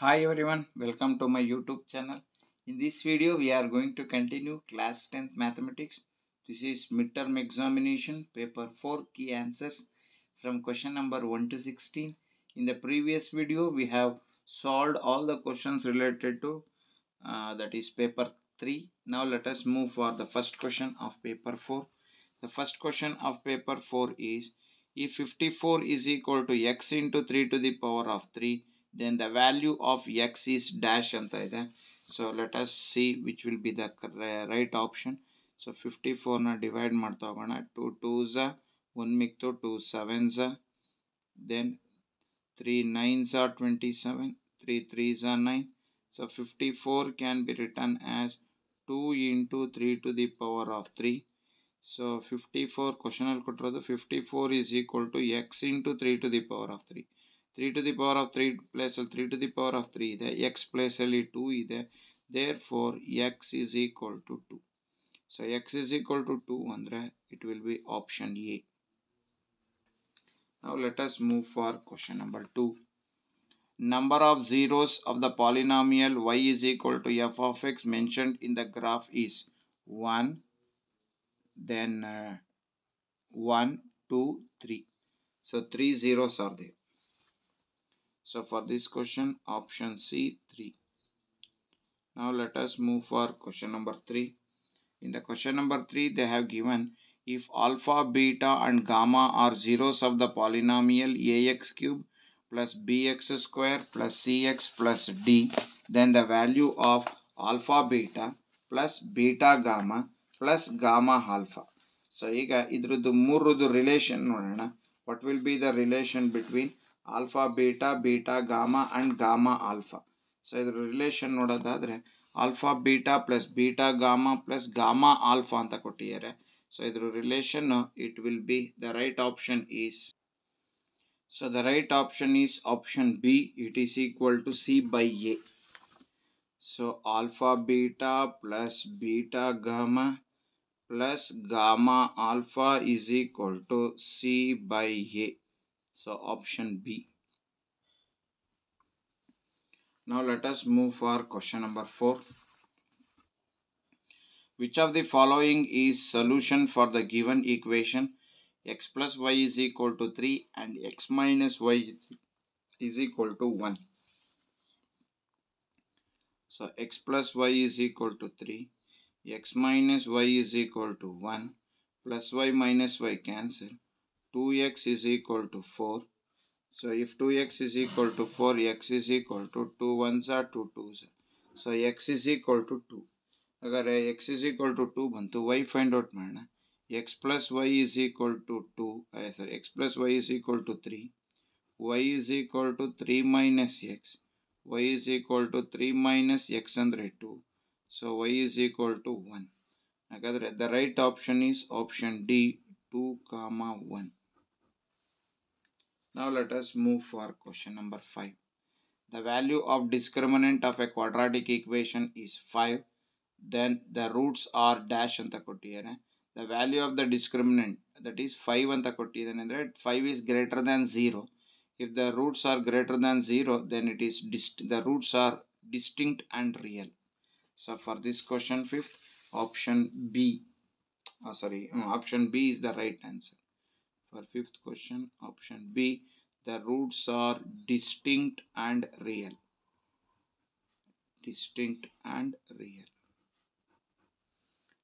Hi everyone, welcome to my YouTube channel. In this video, we are going to continue class 10th mathematics. This is midterm examination, paper 4 key answers from question number 1 to 16. In the previous video, we have solved all the questions related to uh, that is paper 3. Now let us move for the first question of paper 4. The first question of paper 4 is if 54 is equal to x into 3 to the power of 3 then the value of x is dash ಅಂತ ಇದೆ so let us see which will be the right option so fifty ಫೋರ್ನ divide ಮಾಡ್ತಾ ಹೋಗೋಣ to two ಝ one ಮಿಕ್ತು two seven ಝ then three nine ಝ twenty seven three three ಝ nine so fifty four can be return as two into three to the power of three so fifty four ಕ್ವಶನಲ್ಲಿ ಕೊಟ್ಟಿರೋದು fifty four is equal to X into three to the power of three three to the power of three ಪ್ಲೇಸಲ್ಲಿ three to the power of three ಇದೆ X ಪ್ಲೇಸಲ್ಲಿ two ಇದೆ there four X is equal to to so X is equal to two ಅಂದರೆ it will B option A Now let us move for question number 2. Number of zeros of the polynomial y is equal to f of x mentioned in the graph is 1, then uh, 1, 2, 3. So 3 zeros are there. So for this question option C 3. Now let us move for question number 3. In the question number 3 they have given if alpha, beta and gamma are zeros of the polynomial ax cube plus bx square plus cx plus d then the value of alpha beta plus beta gamma plus gamma alpha. So ಈಗ ಇದ್ರದ್ದು ಮೂರದ್ದು relation ನೋಡೋಣ what will be the relation between alpha, beta beta, gamma and gamma alpha. So ಇದ್ರ relation ನೋಡೋದಾದರೆ alpha, beta plus beta, gamma plus gamma alpha ಅಂತ ಕೊಟ್ಟಿದ್ದಾರೆ. So ಇದ್ರ relation it will be the right option is so the right option is option B it is equal to C by A so alpha beta plus beta gamma plus gamma alpha is equal to C by A. So option B. Now let us move for question number 4. Which of the following is solution for the given equation x plus y is equal to 3 and x minus y is, equal to 1. So x plus y is equal to 3 x minus y is equal to 1 plus y minus y cancel 2x is equal to 4 so if 2x is equal to 4 x is equal to 2 ones are 2 twos so x is equal to 2 अगर x is equal to 2 ಬಂತು y find out ಮಾಡೋಣ x plus y is equal to 2 uh, sorry x plus y is equal to 3 y is equal to 3 minus x y is equal to 3 minus x ಅಂದರೆ 2 so y is equal to 1 ಹಾಗಾದರೆ the right option is option D 2 comma 1 now let us move for question number 5 the value of discriminant of a quadratic equation is 5 then the roots are dash ಅಂತ ಕೊಟ್ಟಿದ್ದಾರೆ the value of the discriminant that is 5 ಅಂತ ಕೊಟ್ಟಿದ್ದಾನೆ ಅಂದರೆ 5 is greater than 0 if the roots are greater than 0 then it is dist the roots are distinct and real so for this question fifth option B oh, sorry option B is the right answer for fifth question option B the roots are distinct and real distinct and real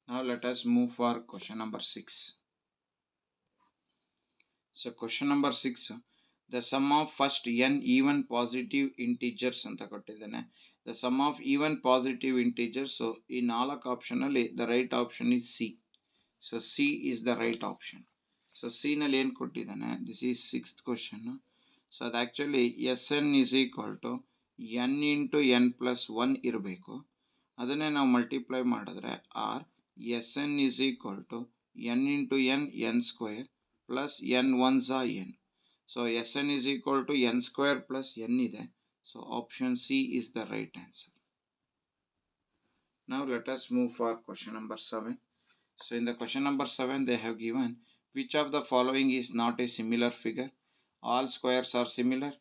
now let us move for question number 6 so question number 6 the sum of first n even positive integers ಅಂತ ಕೊಟ್ಟಿದ್ದಾನೆ the sum of even positive integers so ಈ ನಾಲ್ಕು ಆಪ್ಷನಲ್ಲಿ the right option is C so C is the right option So ಸಿನಲ್ಲಿ ಏನು ಕೊಟ್ಟಿದ್ದಾನೆ? This is sixth question so ಅದು actually S N is equal to N into N plus one ಇರಬೇಕು. ಅದನ್ನೇ ನಾವು ಮಲ್ಟಿಪ್ಲೈ ಮಾಡಿದ್ರೆ or S N is equal to N into N N square plus N one are N so S N is equal to N square plus N ಇದೆ. So option C is the right answer Now, let us move for question number 7. So, in the question number 7 they have given which of the following is not a similar figure. All squares are similar.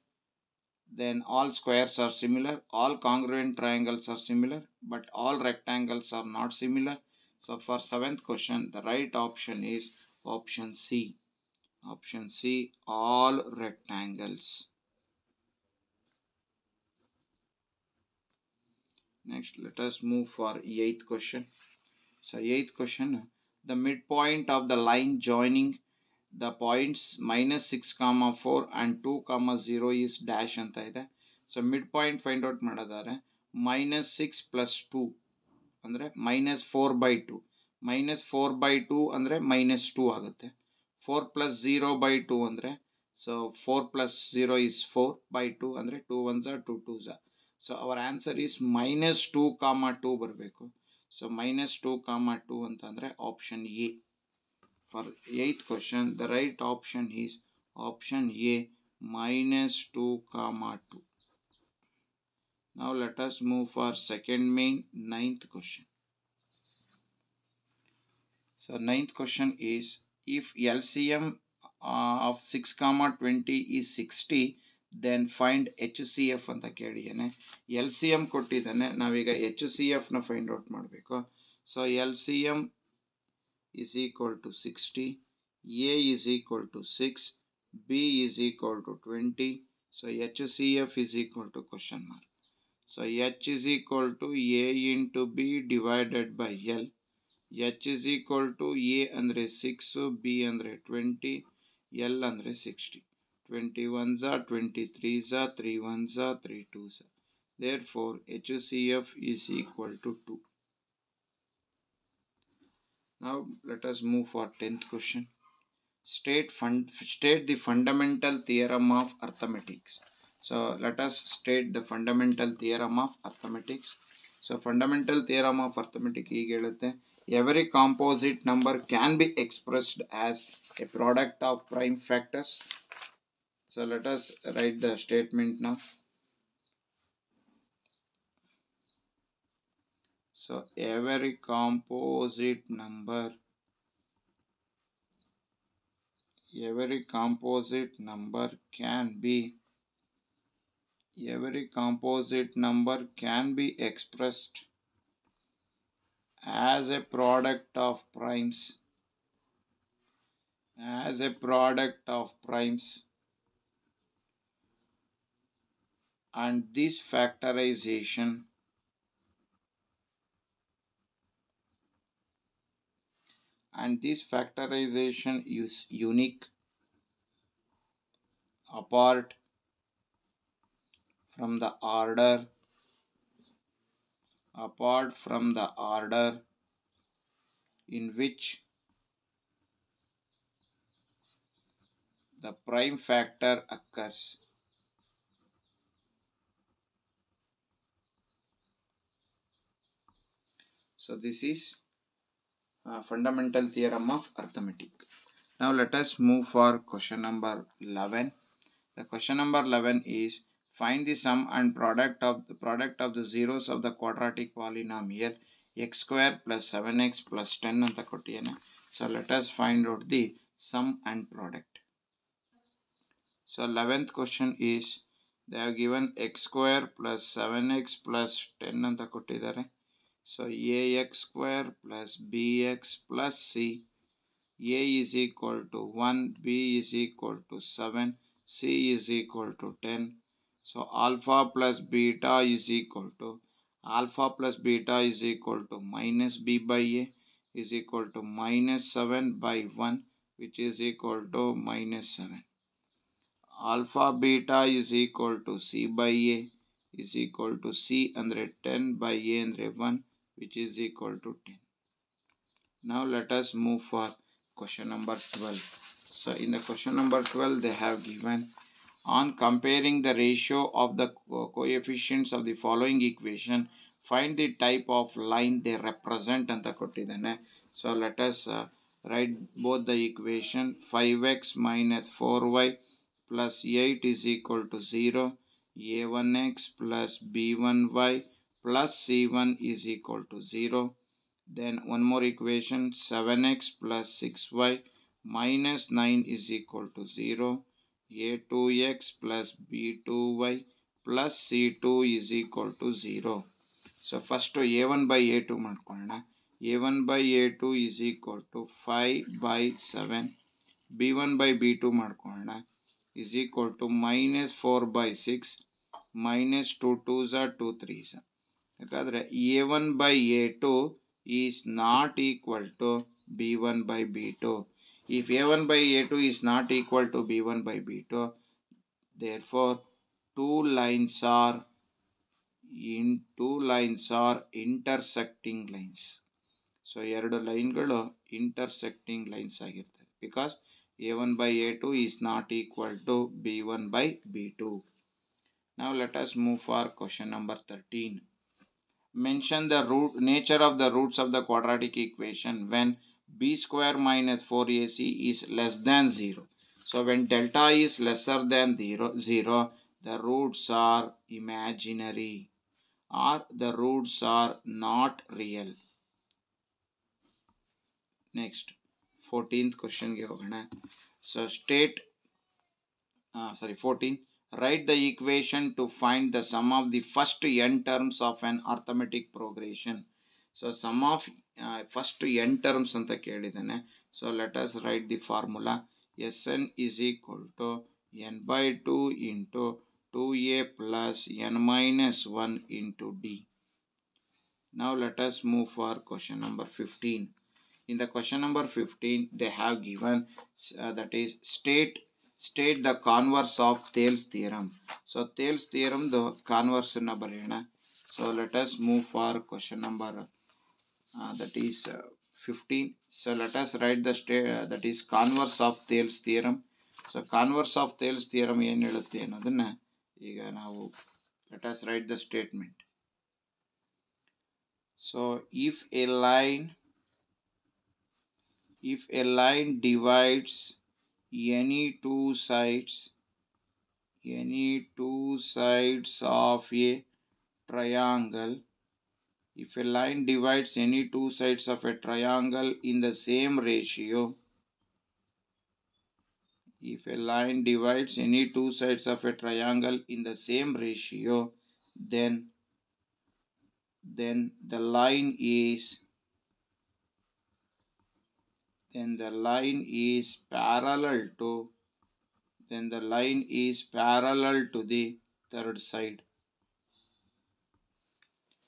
then all squares are similar. All congruent triangles are similar but all rectangles are not similar. So for seventh question the right option is option c. Option c all rectangles. Next let us move for eighth question. So eighth question the midpoint of the line joining the points minus 6 comma 4 and 2 comma 0 is dash ಅಂತ ಇದೆ. So mid point find out ಮಾಡೋದಾದ್ರೆ minus six plus two ಅಂದರೆ minus four by two minus four by two ಅಂದರೆ minus two ಆಗುತ್ತೆ. Four plus zero by two ಅಂದರೆ so four plus zero is four by two ಅಂದರೆ two one are two two are so our answer is minus two comma two ಬರಬೇಕು. so minus two comma two ಅಂತಂದರೆ option A for eighth question the right option is option a minus 2 comma 2 now let us move for second main ninth question so ninth question is if lcm uh, of 6 comma 20 is 60 then find H C F ಅಂತ ಕೇಳಿದ್ದೇನೆ. L C M ಕೊಟ್ಟಿದ್ದಾನೆ. ನಾವೀಗ H C ಎಫ್ನ find out ಮಾಡಬೇಕು. So L C M is equal to sixty A is equal to six B is equal to twenty so H C F is equal to question mark so H is equal to A into B divided by L H is equal to A ಅಂದರೆ six B ಅಂದರೆ twenty L ಅಂದರೆ sixty 60. 21 za 23 za 3 1 za 3 2 za. Therefore HCF is equal to 2. Now let us move for 10th question. State fund state the fundamental theorem of arithmetics. So let us state the fundamental theorem of arithmetics. So fundamental theorem of arithmetic ಹೀಗೆ ಹೇಳುತ್ತೆ every composite number can be expressed as a product of prime factors. so let us write the statement now. So every composite number every composite number can be every composite number can be expressed as a product of primes as a product of primes and this factorization and this factorization is unique apart from the order apart from the order in which the prime factor occurs so this is uh, fundamental theorem of arithmetic. Now let us move for question number 11. The question number 11 is find the sum and product of the product of the zeros of the quadratic polynomial x square plus 7x plus 10 ಅಂತ ಕೊಟ್ಟಿದ್ದಾನೆ. So let us find out the sum and product. So 11th question is they have given x square plus 7x plus 10 ಅಂತ ಕೊಟ್ಟಿದ್ದಾರೆ. so ax square plus bx plus c. a is equal to 1, b is equal to 7, c is equal to 10. So alpha plus beta is equal to alpha plus beta is equal to minus b by a is equal to minus 7 by 1 which is equal to minus 7. Alpha beta is equal to c by a is equal to c andre 10 by a andre 1 which is equal to 10. Now let us move for question number 12. So in the question number 12 they have given on comparing the ratio of the co- coefficients of the following equation find the type of line they represent ಅಂತ ಕೊಟ್ಟಿದ್ದಾನೆ so let us uh, write both the equation 5x minus 4y plus 8 is equal to 0 a1x plus b1y plus c1 is equal to 0 then one more equation 7x plus 6y minus 9 is equal to 0 a2x plus b2y plus C to is equal to zero so first A one by A to ಮಾಡ್ಕೊಳ್ಳೋಣ A one by A two is equal to five by seven B one by B to ಮಾಡ್ಕೊಳ್ಳೋಣ is equal to minus four by six minus two two ಝ to three ಝ ಯಾಕಂದರೆ A one by A two is not equal to B one by B two if A one by A two is not equal to B one by B two therefore two lines are in two lines are intersecting lines so ಎರಡು ಲೈನ್ಗಳು intersecting lines ಆಗಿರ್ತದೆ. Because A one by A two is not equal to B one by B two ನಾವು let us move for question number thirteen mention the root nature of the roots of the quadratic equation when b square minus 4ac is less than 0. So when delta is lesser than 0, 0 the roots are imaginary or the roots are not real. Next, 14th question. So state, uh, sorry, 14th. write the equation to find the sum of the first n terms of an arithmetic progression. So some of first N terms ಅಂತ ಕೇಳಿದ್ದಾನೆ so let us right the formula S N is equal to N by two into two A plus N minus one into D Now let us move for question number 15. In the question number 15, they have given uh, that is state state the converse of Thales theorem. So Thales theorem the converse na ಬರೆಯೋಣ. So let us move for question number uh, that is uh, 15. So let us write the state uh, that is converse of Thales theorem. So converse of Thales theorem ಏನು ಹೇಳುತ್ತೆ ಅನ್ನೋದನ್ನ ಈಗ ನಾವು let us write the statement. So if a line if a line divides any two sides any two sides of a triangle. If a line divides any two sides of a triangle in the same ratio if a line divides any two sides of a triangle in the same ratio then then the line is then the line is parallel to then the line is parallel to the third side.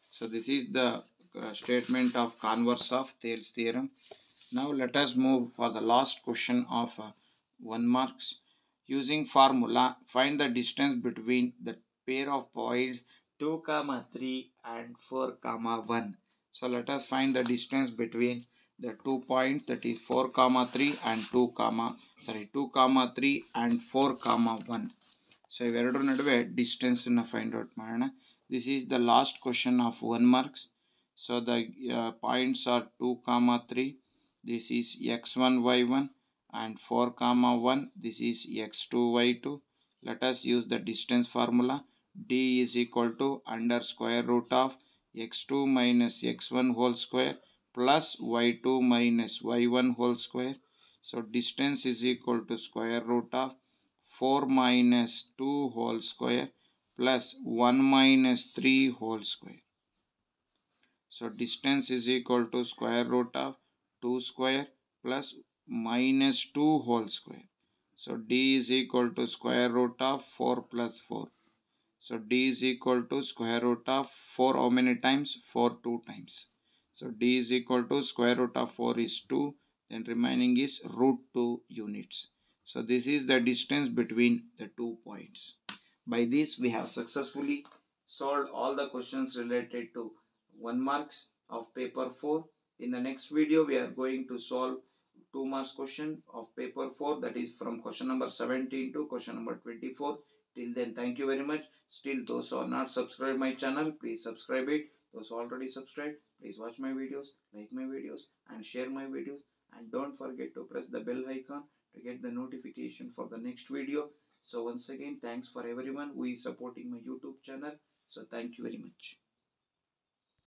So this is the uh, statement of converse of Thales theorem. Now let us move for the last question of uh, one marks. Using formula find the distance between the pair of points 2 comma 3 and 4 comma 1 so let us find the distance between the two points that is 4 comma 3 and 2 comma sorry 2 comma 3 and 4 comma 1 so ಇವೆರಡರ ನಡುವೆ ಡಿಸ್ಟೆನ್ಸನ್ನು find out ಮಾಡೋಣ this is the last question of one marks so the points are two comma three this is X one Y one and four comma one this is X to Y to let us use the distance formula D is equal to under square root of x2 minus x1 whole square plus y2 minus y1 whole square. So distance is equal to square root of 4 minus 2 whole square plus 1 minus 3 whole square. So distance is equal to square root of 2 square plus minus 2 whole square. So d is equal to square root of 4 plus 4. So d is equal to square root of 4 how many times? 4 2 times. So d is equal to square root of 4 is 2 then remaining is root 2 units. So this is the distance between the two points. By this we have successfully solved all the questions related to 1 marks of paper 4. In the next video we are going to solve 2 marks question of paper 4 that is from question number 17 to question number 24. Till then, thank you very much. Still, those who are not subscribed my channel, please subscribe it. Those already subscribed, please watch my videos, like my videos, and share my videos. And don't forget to press the bell icon to get the notification for the next video. So once again, thanks for everyone who is supporting my YouTube channel. So thank you very much.